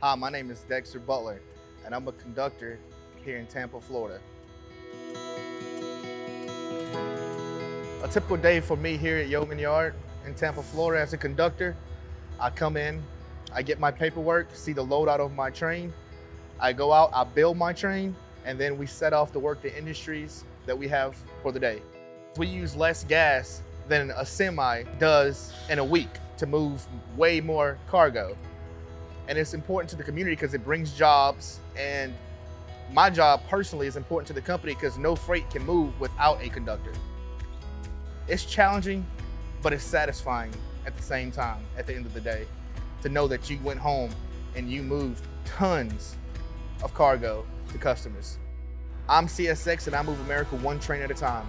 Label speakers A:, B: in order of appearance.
A: Hi, my name is Dexter Butler, and I'm a conductor here in Tampa, Florida. A typical day for me here at Yeoman Yard in Tampa, Florida as a conductor, I come in, I get my paperwork, see the loadout of my train, I go out, I build my train, and then we set off to work the industries that we have for the day. We use less gas than a semi does in a week to move way more cargo. And it's important to the community because it brings jobs. And my job personally is important to the company because no freight can move without a conductor. It's challenging, but it's satisfying at the same time at the end of the day to know that you went home and you moved tons of cargo to customers. I'm CSX and I move America one train at a time.